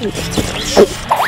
Ой.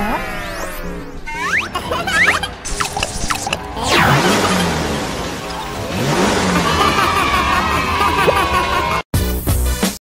있어요?